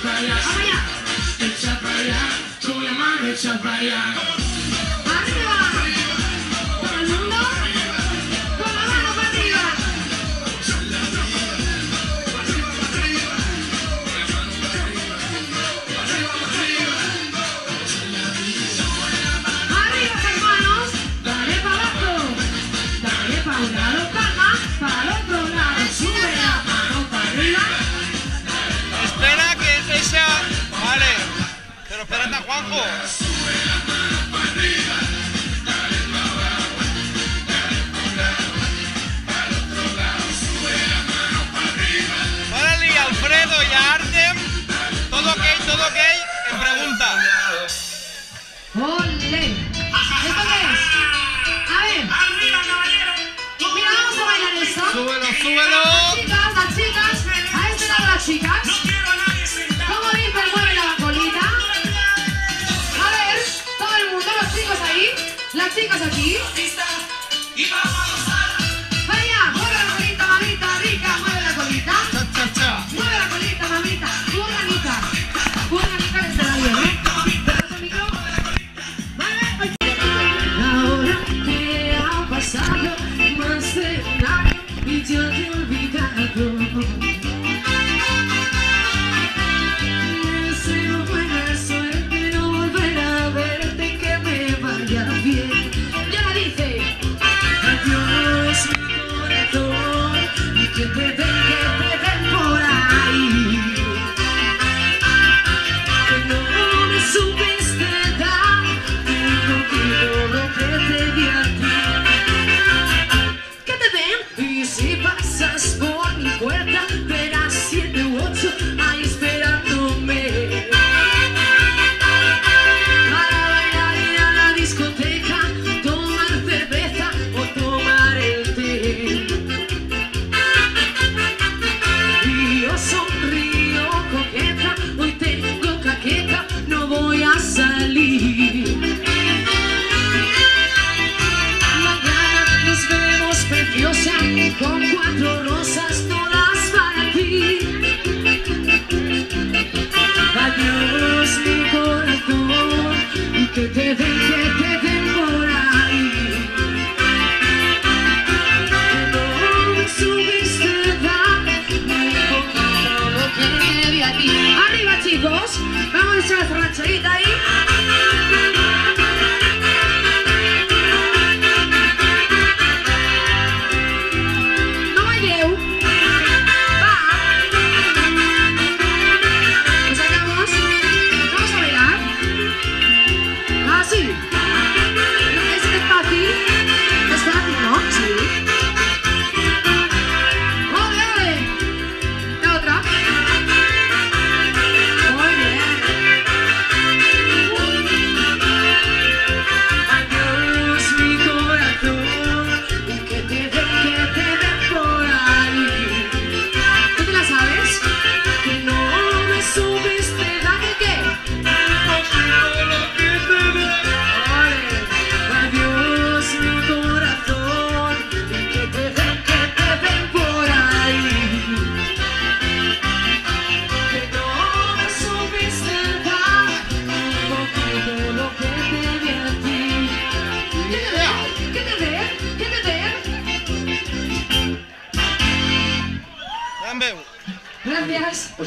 echa para allá. Vamos allá. Echa para allá, con la a Juanjo. Órale, y Alfredo y a Artem. Todo ok, todo ok. En pregunta. ¡Ole! ¿Esto qué es? A ver. Arriba, caballero. Mira, vamos a bailar esto. Súbelo, súbelo. Las chicas, las chicas. A este lado las chicas. Chicas aquí. Y vamos a gozar. Vaya, mueve la colita, mamita rica. Mueve la colita. Cha, cha, cha. Mueve la colita, mamita. Burranica. Burranica desde la bien, ¿eh? Vale. Ahora que ha pasado más de un año y yo te he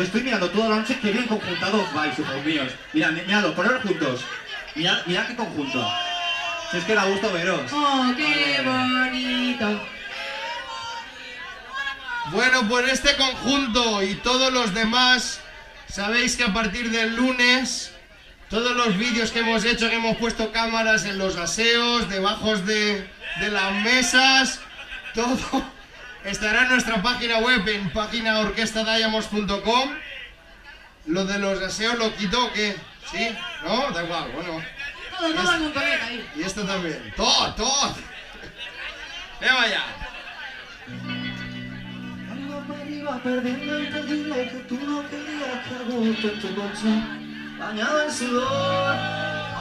Os estoy mirando toda la noche, qué bien conjuntados vais, hijos míos. Mirad, miradlo, ponedlo juntos. Mirad, mirad qué conjunto. Si es que da gusto veros. Oh, qué bonito. Bueno, pues este conjunto y todos los demás, sabéis que a partir del lunes, todos los vídeos que hemos hecho, que hemos puesto cámaras en los aseos, debajo de, de las mesas, todo estará en nuestra página web, en página orquestadiamos.com. Lo de los aseos lo quito, ¿o ¿qué? ¿Sí? ¿No? Da igual, bueno. Todo, todo el mundo, ven ahí. Y esto también. Todo, todo. Ven vaya. Cuando me iba perdiendo y te dije que tú no querías que agote tu colchón Bañado en sudor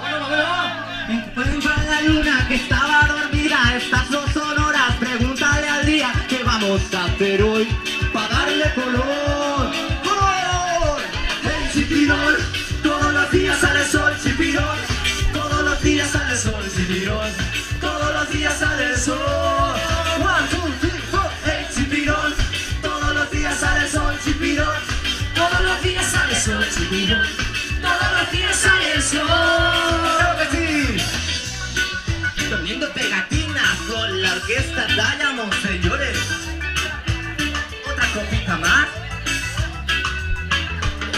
¡Vámonos, vámonos! Encuentra la luna que estaba dormida Estas dos son horas, pregúntale al día ¿Qué vamos a hacer hoy para darle color? ¡Color! En Cipirón, todos los días sale sol, Cipirón. Todos los días sale sol, Cipirón. Todos los días sale sol. One, two, todos los días sale sol, Cipirón. Todos los días sale sol, Cipirón. Todos los días sale el sol. ¡Claro que sí! Comiendo pegatinas con la orquesta Daya, señores.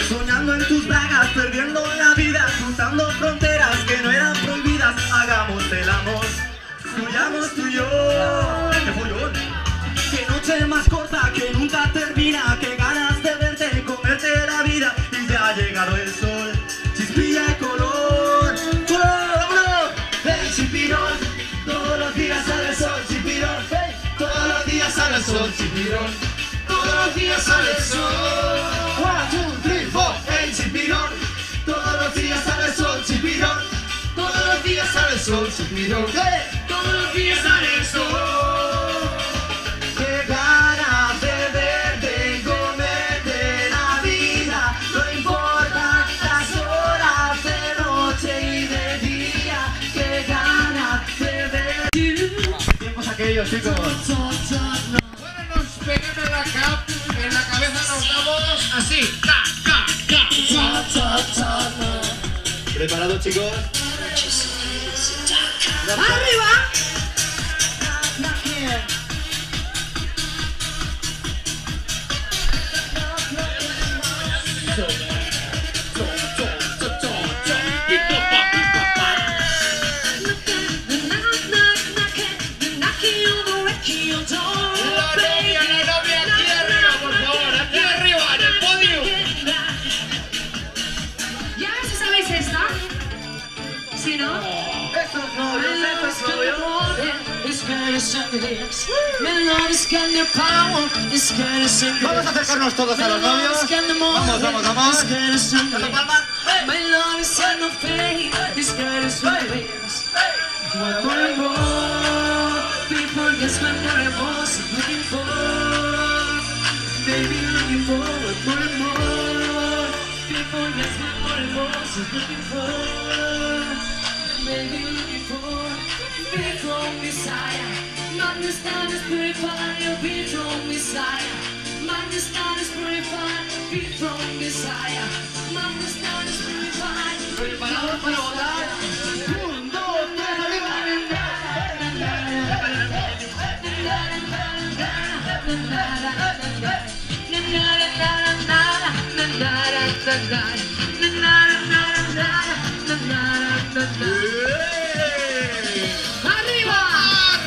Soñando en tus bragas, perdiendo la vida, cruzando fronteras que no eran prohibidas. Hagamos el amor, fluyamos tú y yo. ¡Qué follón! Qué noche más corta, que nunca termina, que ganas de verte, comerte la vida. Y ya ha llegado el sol, chispilla de color. ¡Color, vámonos! ¡Hey, chipirón! Todos los días sale el sol, chipirón. ¡Hey! Todos los días sale el sol, chipirón. Todos los días sale el sol. One, two, three, four. El chipirón. Todos los días sale el sol, chipirón. Todos los días sale el sol, chipirón. ¡Hey! Todos los días sale el sol. Qué ganas de verte, comerte la vida. No importa las horas de noche y de día. Qué ganas de verte. Tiempos aquellos, chicos. Así. Ta, ta, ta, ta. ¿Preparados, chicos? ¡Arriba! labios. Melodías can the power, it's gonna sing. Vamos a acercarnos todos a los novios. Vamos, vamos, vamos. Melodías can the fame, it's gonna sing. What we want, people just when they're most looking for. Baby, looking for more and more. People just when they're most looking for. Baby, looking for. Big from desire. Madness that is purified, you'll be from Messiah. Madness that is purified, be from Messiah. Madness that is purified, preparado para volar. Un, dos, tres, arriba. Yeah.